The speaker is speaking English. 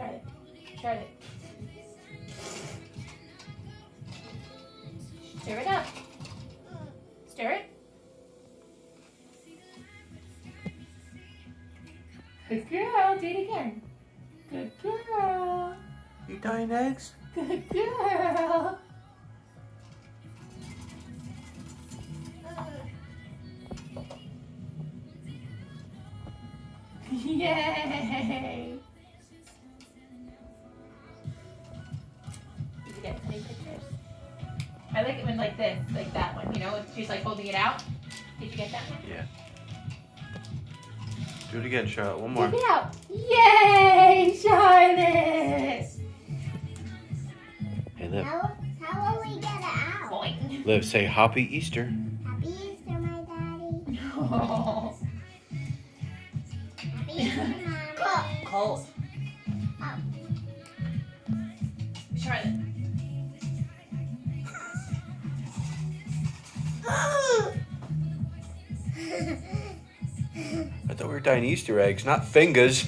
Charlotte. it. Stir it up. Stir it. Good girl. Do it again. Good girl. You dying eggs? Good girl. Yay! Did you get any pictures? I like it when like this, like that one, you know, when she's like holding it out. Did you get that one? Yeah. Do it again, Charlotte. One more. Take it out. Yay, Charlotte! Hey, Liv. How, how will we get it out? Boing. Liv, say Happy Easter. Happy Easter, my daddy. Oh. Happy Easter, Mom. Cold. Oh. I thought we were dying Easter eggs, not fingers.